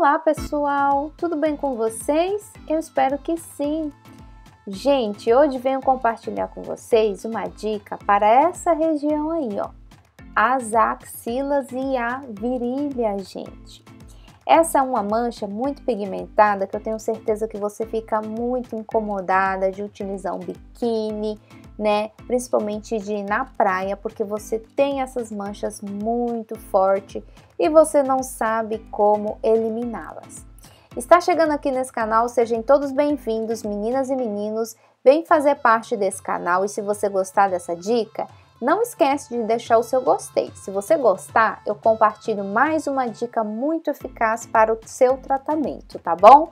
Olá pessoal, tudo bem com vocês? Eu espero que sim. Gente, hoje venho compartilhar com vocês uma dica para essa região aí, ó. As axilas e a virilha, gente. Essa é uma mancha muito pigmentada que eu tenho certeza que você fica muito incomodada de utilizar um biquíni, né? Principalmente de ir na praia, porque você tem essas manchas muito forte e você não sabe como eliminá-las. Está chegando aqui nesse canal, sejam todos bem-vindos, meninas e meninos. Vem fazer parte desse canal e se você gostar dessa dica, não esquece de deixar o seu gostei. Se você gostar, eu compartilho mais uma dica muito eficaz para o seu tratamento, tá bom?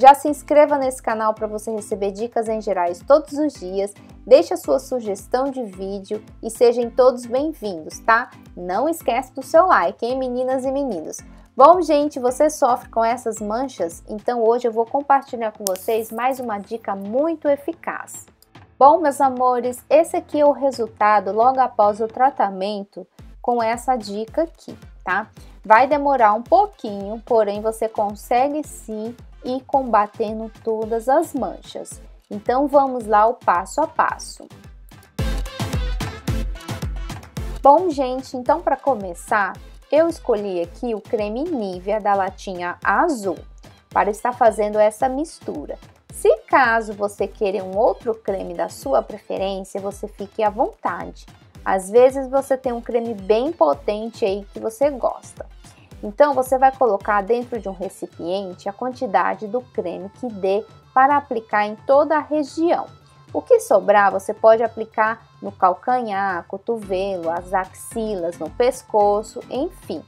Já se inscreva nesse canal para você receber dicas em gerais todos os dias. Deixe a sua sugestão de vídeo e sejam todos bem-vindos, tá? Não esquece do seu like, hein, meninas e meninos? Bom, gente, você sofre com essas manchas? Então hoje eu vou compartilhar com vocês mais uma dica muito eficaz. Bom, meus amores, esse aqui é o resultado logo após o tratamento com essa dica aqui, tá? Vai demorar um pouquinho, porém você consegue sim e combatendo todas as manchas. Então vamos lá o passo a passo. Bom, gente, então para começar, eu escolhi aqui o creme Nivea da latinha azul para estar fazendo essa mistura. Se caso você querer um outro creme da sua preferência, você fique à vontade. Às vezes você tem um creme bem potente aí que você gosta. Então você vai colocar dentro de um recipiente a quantidade do creme que dê para aplicar em toda a região. O que sobrar você pode aplicar no calcanhar, cotovelo, as axilas, no pescoço, enfim.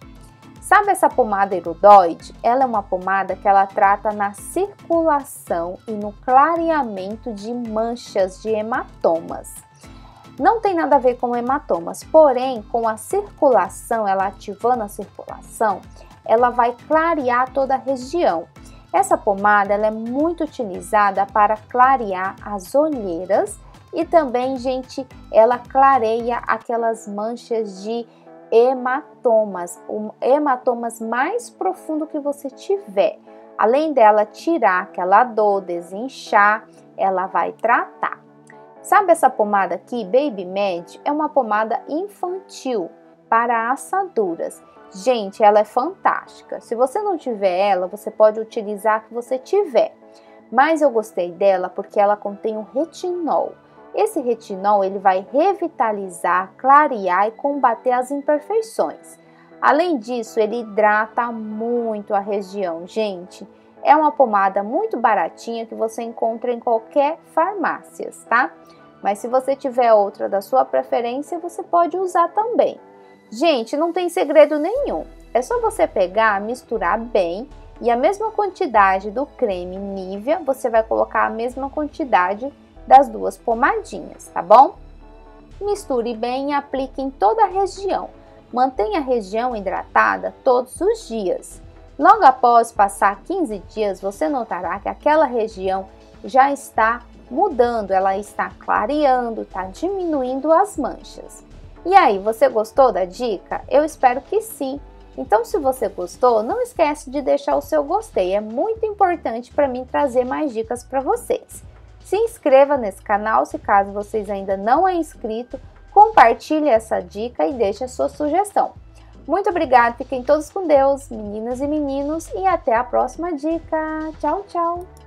Sabe essa pomada Erudoide? Ela é uma pomada que ela trata na circulação e no clareamento de manchas de hematomas. Não tem nada a ver com hematomas, porém, com a circulação, ela ativando a circulação, ela vai clarear toda a região. Essa pomada ela é muito utilizada para clarear as olheiras e também, gente, ela clareia aquelas manchas de hematomas, um, hematomas mais profundo que você tiver. Além dela tirar aquela dor, desinchar, ela vai tratar. Sabe essa pomada aqui, Baby Med? É uma pomada infantil para assaduras. Gente, ela é fantástica. Se você não tiver ela, você pode utilizar a que você tiver. Mas eu gostei dela porque ela contém um retinol. Esse retinol ele vai revitalizar, clarear e combater as imperfeições. Além disso, ele hidrata muito a região, gente. É uma pomada muito baratinha que você encontra em qualquer farmácia, tá? Mas se você tiver outra da sua preferência, você pode usar também. Gente, não tem segredo nenhum. É só você pegar, misturar bem e a mesma quantidade do creme Nivea, você vai colocar a mesma quantidade das duas pomadinhas, tá bom? Misture bem e aplique em toda a região. Mantenha a região hidratada todos os dias. Logo após passar 15 dias, você notará que aquela região já está mudando, ela está clareando, está diminuindo as manchas. E aí, você gostou da dica? Eu espero que sim. Então, se você gostou, não esquece de deixar o seu gostei, é muito importante para mim trazer mais dicas para vocês. Se inscreva nesse canal se caso vocês ainda não é inscrito, compartilhe essa dica e deixe a sua sugestão. Muito obrigada, fiquem todos com Deus, meninas e meninos, e até a próxima dica. Tchau, tchau!